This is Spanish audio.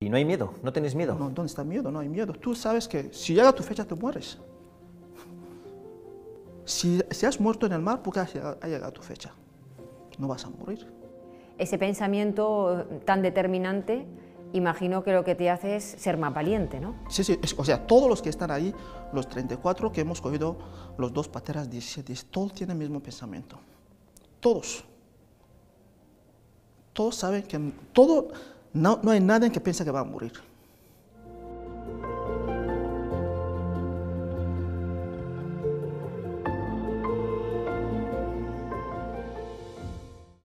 ¿Y no hay miedo? ¿No tienes miedo? No, ¿dónde está miedo? No hay miedo. Tú sabes que si llega tu fecha te mueres. Si, si has muerto en el mar, porque ha llegado tu fecha. No vas a morir. Ese pensamiento tan determinante, imagino que lo que te hace es ser más valiente, ¿no? Sí, sí, es- o sea, todos los que están ahí, los 34 que hemos cogido, los dos pateras 17, todos tienen el mismo pensamiento. Todos. Todos saben que todo, no, no hay nadie que piensa que va a morir.